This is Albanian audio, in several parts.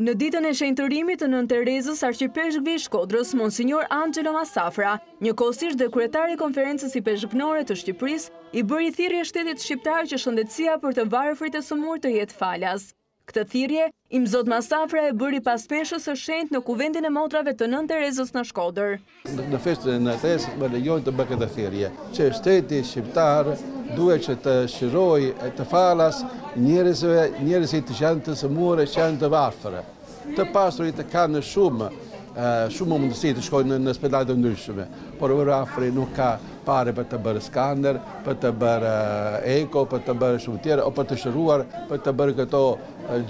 Në ditën e shenjtërimit të Nënë Terezës, Arqipeshkvi i Shkodrës, Monsinjor Angelo Masafra, njëkohësisht dhe Kryetar i Konferencës Ipeshkvnore të Shqipërisë, i bëri thirrje shtetit shqiptar që shëndetësia për të varfrit e sëmurë të jetë falas. Këtë thirrje, Imzot Masafra e bëri pas Meshës së Shenjtë në Kuvendin e Motrave të Nënë Terezës në Shkodër. Në festën e Nënë Terezës më lejoni të bëj këtë thirrje, që shteti shqiptar duhet që të shërojë falas njerëzve, njerëzit që janë të sëmurë e që janë të varfërë. Të pasurit kanë shumë, shumë mundësi të shkojnë në spedale të ndryshme, por i varfëri nuk ka pare për të bërë skaner, për të bërë eko, për të bërë shumë të tjera, o për t'u shëruar, për të bërë këto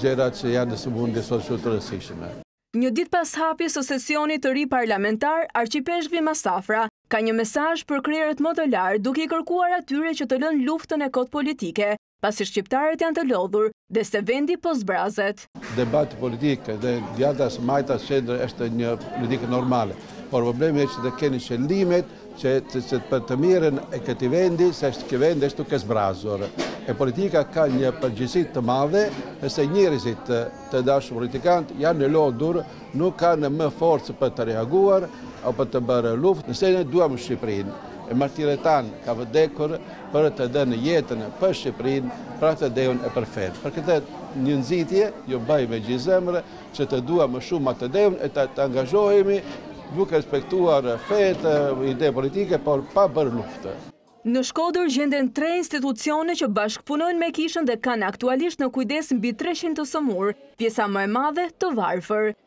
gjëra që janë në sëmundje sot shumë të rëndësishme. Një ditë pas hapjes së sesionit të ri parlamentar, Arqipeshkvi Masafra ka një mesazh për krerët më të lartë duke i kërkuar atyre që ta lënë luftën e kotë politike pasi shqiptarët janë të lodhur dhe se vendi po zbrazet. Debati politik dhe djathtas majtas qendër është një politikë normale, por problemi është që të keni qëllimet për të mirën e këtij vendi, se është ky vend është duke u zbrazur. E politika ka një përgjegjësi të madhe, nëse njerëzit të dashur politikantë janë të lodhur, nuk kanë më forcë për të reaguar o për të bërë luftë, nëse ne duam Shqipërinë, e martirët tanë ka vdekur, Për të dhënë jetën për Shqipërinë, për atdheun e për fenë. Për këtë një nxitje ju bëj me gjithë zemër që të duam më shumë atdheun e të angazhohemi duke respektuar fetë, ide politike, por pa bërë luftë. Në Shkodër gjenden tre institucione që bashkëpunojnë me Kishën dhe kanë aktualisht në kujdes mbi treqind të sëmurë, pjesa më e madhe të varfër.